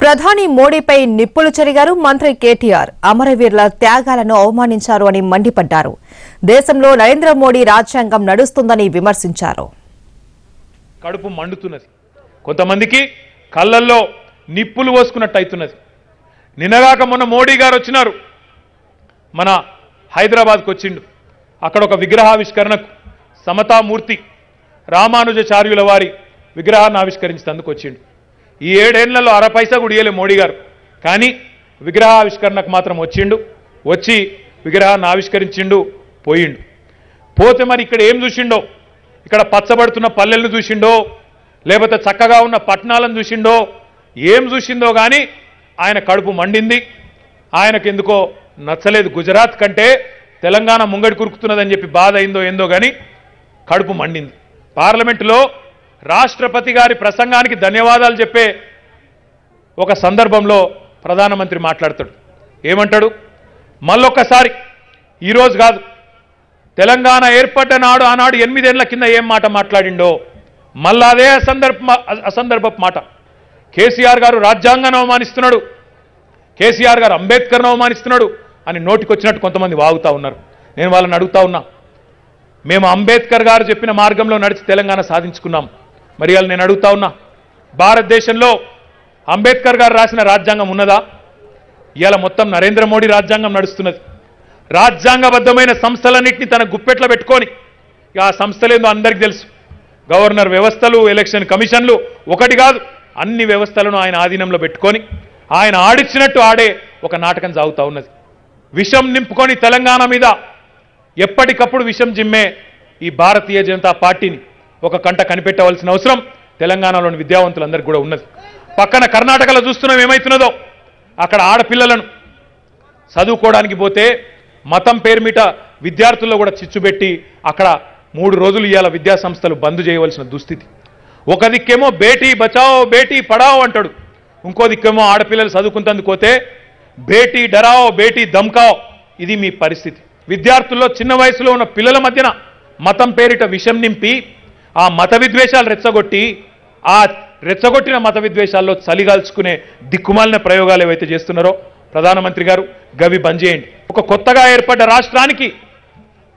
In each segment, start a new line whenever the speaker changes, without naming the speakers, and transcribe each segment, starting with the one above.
ప్రధాని మోడీపై నిప్పులు చెరిగారు మంత్రి కేటీఆర్. అమరవీరుల త్యాగాలను అవమానించారు అని మండిపడ్డారు. దేశంలో నరేంద్ర మోడీ రాజ్యాంగం నడుస్తుందని విమర్శించారు.
కడుపు మండుతున్నది. కొంతమందికి కళ్ళల్లో నిప్పులు పోసుకున్నట్టు అవుతున్నది నిన్నగాక మొన్న మోడీ గారు వచ్చినారు. మన హైదరాబాద్కు వచ్చిండు. అక్కడ ఒక విగ్రహావిష్కరణకు సమతామూర్తి రామానుజాచార్యుల వారి విగ్రహాన్ని ఆవిష్కరించినందుకు వచ్చిండు. ఈ ఏడేళ్ళలో అర పైసా కూడా ఇయ్యలే మోడీ గారు. కానీ విగ్రహావిష్కరణకు మాత్రం వచ్చిండు. వచ్చి విగ్రహాన్ని ఆవిష్కరించిండు పోయిండు. పోతే మరి ఇక్కడ ఏం చూసిండో? ఇక్కడ పచ్చబడుతున్న పల్లెలను చూసిండో? లేకపోతే చక్కగా ఉన్న పట్టణాలను చూసిండో? ఏం చూసిందో కానీ ఆయన కడుపు మండింది. ఆయనకు ఎందుకో నచ్చలేదు. గుజరాత్ కంటే తెలంగాణ ముంగడి కురుకుతున్నదని చెప్పి బాధ అయిందో ఏందో కానీ కడుపు మండింది. పార్లమెంటులో రాష్ట్రపతి గారి ప్రసంగానికి ధన్యవాదాలు చెప్పే ఒక సందర్భంలో ప్రధానమంత్రి మాట్లాడతాడు. ఏమంటాడు? మళ్ళొక్కసారి ఈరోజు కాదు తెలంగాణ ఏర్పడ్డ నాడు ఆనాడు ఎనిమిదేళ్ళ కింద ఏం మాట మాట్లాడిండో మళ్ళా అదే అసందర్భ అసందర్భపు మాట. కేసీఆర్ గారు రాజ్యాంగాన్ని అవమానిస్తున్నాడు. కేసీఆర్ గారు అంబేద్కర్ను అవమానిస్తున్నాడు అని నోటికొచ్చినట్టు కొంతమంది వాగుతా ఉన్నారు. నేను వాళ్ళని అడుగుతా ఉన్నా మేము అంబేద్కర్ గారు చెప్పిన మార్గంలో నడిచి తెలంగాణ సాధించుకున్నాం. మరి వాళ్ళు నేను అడుగుతా ఉన్నా భారతదేశంలో అంబేద్కర్ గారు రాసిన రాజ్యాంగం ఉన్నదా? ఇవాళ మొత్తం నరేంద్ర మోడీ రాజ్యాంగం నడుస్తున్నది. రాజ్యాంగబద్ధమైన సంస్థలన్నింటినీ తన గుప్పెట్లో పెట్టుకొని ఆ సంస్థలేందో అందరికీ తెలుసు. గవర్నర్ వ్యవస్థలు ఎలక్షన్ కమిషన్లు ఒకటి కాదు అన్ని వ్యవస్థలను ఆయన ఆధీనంలో పెట్టుకొని ఆయన ఆడిచ్చినట్టు ఆడే ఒక నాటకం సాగుతూ ఉన్నది. విషం నింపుకొని తెలంగాణ మీద ఎప్పటికప్పుడు విషం జిమ్మే ఈ భారతీయ జనతా పార్టీని. ఒక కంట కనిపెట్టవలసిన అవసరం తెలంగాణలోని విద్యావంతులందరికీ కూడా ఉన్నది. పక్కన కర్ణాటకలో చూస్తున్నాం ఏమవుతున్నదో అక్కడ ఆడపిల్లలను చదువుకోవడానికి పోతే మతం పేరు మీట విద్యార్థుల్లో కూడా చిచ్చుబెట్టి అక్కడ మూడు రోజులు ఇవాళ విద్యా సంస్థలు బంద్ చేయవలసిన దుస్థితి. ఒక దిక్కేమో బేటీ బచావో బేటీ పడావో అంటాడు. ఇంకో దిక్కేమో ఆడపిల్లలు చదువుకుంటందుకు పోతే బేటీ డరావో బేటీ దమ్కావో. ఇది మీ పరిస్థితి. విద్యార్థుల్లో చిన్న వయసులో ఉన్న పిల్లల మధ్యన మతం పేరిట విషం నింపి ఆ మత విద్వేషాలు రెచ్చగొట్టి ఆ రెచ్చగొట్టిన మత విద్వేషాల్లో చలిగాల్చుకునే దిక్కుమాలిన ప్రయోగాలు ఏవైతే చేస్తున్నారో ప్రధానమంత్రి గారు గవి బంద్ చేయండి. ఒక కొత్తగా ఏర్పడ్డ రాష్ట్రానికి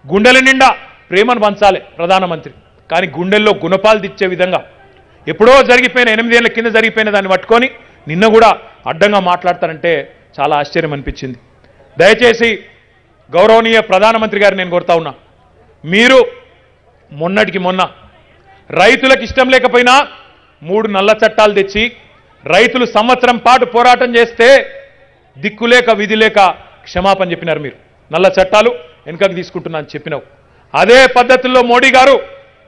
గుండెల నిండా ప్రేమను పంచాలి ప్రధానమంత్రి. కానీ గుండెల్లో గుణపాలు తెచ్చే విధంగా ఎప్పుడో జరిగిపోయిన ఎనిమిదేళ్ళ కింద జరిగిపోయిన దాన్ని పట్టుకొని నిన్న కూడా అడ్డంగా మాట్లాడతారంటే చాలా ఆశ్చర్యం అనిపించింది. దయచేసి గౌరవనీయ ప్రధానమంత్రి గారు నేను కోరుతా ఉన్నా మీరు మొన్నటికి మొన్న రైతులకు ఇష్టం లేకపోయినా మూడు నల్ల చట్టాలు తెచ్చి రైతులు సంవత్సరం పాటు పోరాటం చేస్తే దిక్కులేక విధి లేక క్షమాపణ చెప్పినారు మీరు. నల్ల చట్టాలు వెనుకకు తీసుకుంటున్నా అని చెప్పినావు. అదే పద్ధతుల్లో మోడీ గారు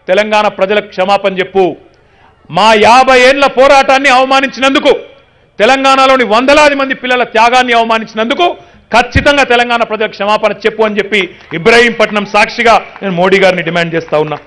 తెలంగాణ ప్రజలకు క్షమాపణ చెప్పు. మా యాభై ఏండ్ల పోరాటాన్ని అవమానించినందుకు తెలంగాణలోని వందలాది మంది పిల్లల త్యాగాన్ని అవమానించినందుకు ఖచ్చితంగా తెలంగాణ ప్రజలకు క్షమాపణ చెప్పు అని చెప్పి ఇబ్రాహీంపట్నం సాక్షిగా నేను మోడీ గారిని డిమాండ్ చేస్తా ఉన్నా.